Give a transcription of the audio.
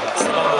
Oh.